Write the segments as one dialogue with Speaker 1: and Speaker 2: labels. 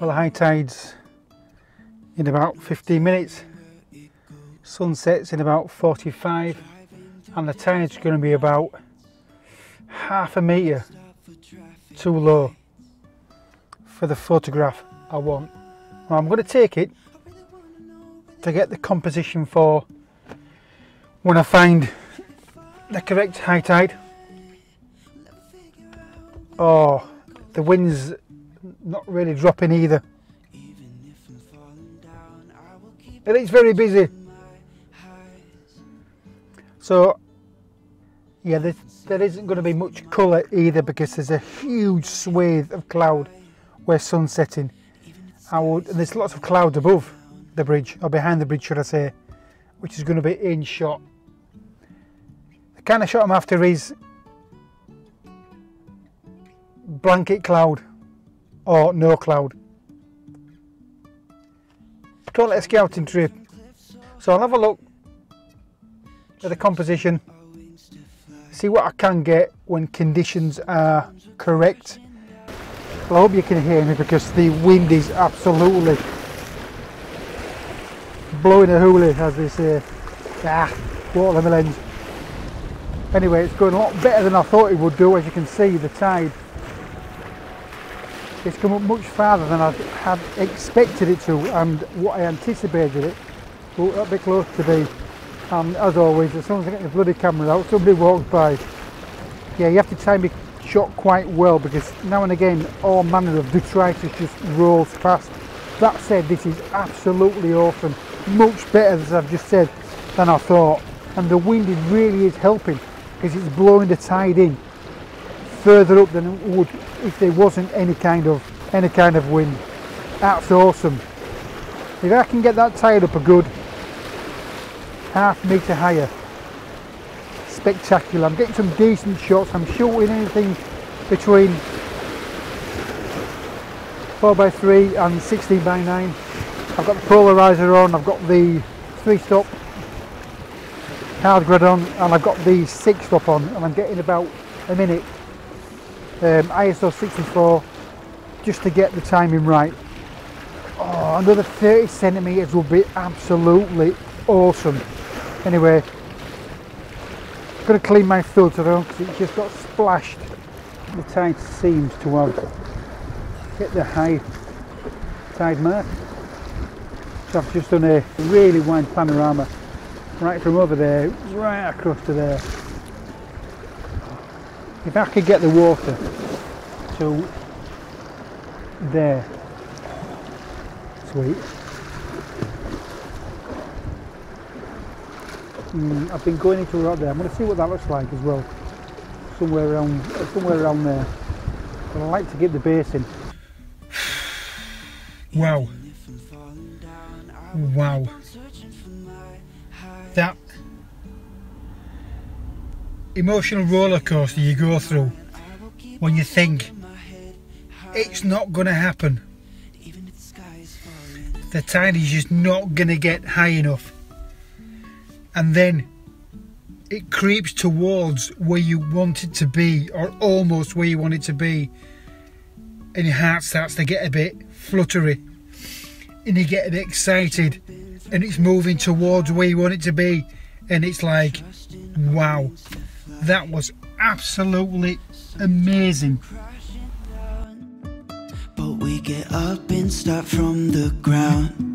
Speaker 1: Well, the high tide's in about 15 minutes. Sunset's in about 45 and the tide's going to be about half a metre too low for the photograph I want. Now I'm going to take it to get the composition for when I find the correct high tide. Oh, the wind's not really dropping either. And it's very busy. So, yeah, there, there isn't going to be much colour either because there's a huge swathe of cloud where sun's setting. I would, and there's lots of clouds above the bridge, or behind the bridge, should I say, which is going to be in shot. The kind of shot I'm after is blanket cloud or no cloud. Call it a scouting trip. So I'll have a look at the composition, see what I can get when conditions are correct. Well, I hope you can hear me because the wind is absolutely blowing a hoolie as they say. Ah, watermelons. Anyway, it's going a lot better than I thought it would do. As you can see, the tide it's come up much farther than I had expected it to and what I anticipated it. Will a bit close to be. And as always as soon as I get the bloody camera out somebody walks by. Yeah you have to time your shot quite well because now and again all manner of detritus just rolls past. That said this is absolutely awesome. Much better as I've just said than I thought. And the wind really is helping because it's blowing the tide in further up than it would if there wasn't any kind of any kind of wind. That's awesome. If I can get that tide up a good half metre higher, spectacular. I'm getting some decent shots. I'm shooting anything between 4x3 and 16 by 9 I've got the polarizer on, I've got the 3 stop hard grad on and I've got the 6 stop on and I'm getting about a minute um, ISO 64 just to get the timing right. Oh, another 30 centimetres will be absolutely awesome. Anyway, to clean my filter though because it just got splashed. The tide seems to have hit the high tide mark. So I've just done a really wide panorama right from over there right across to there if I could get the water to there. Sweet. Mm, I've been going into a rock there. I'm going to see what that looks like as well. Somewhere around somewhere around there. But I like to get the basin. Wow. Wow. That emotional roller coaster you go through when you think it's not going to happen. The tide is just not going to get high enough. And then it creeps towards where you want it to be, or almost where you want it to be. And your heart starts to get a bit fluttery. And you get a bit excited. And it's moving towards where you want it to be. And it's like, wow, that was absolutely amazing.
Speaker 2: But we get up and start from the ground.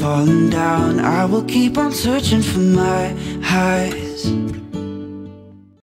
Speaker 2: falling down I will keep on searching for my highs.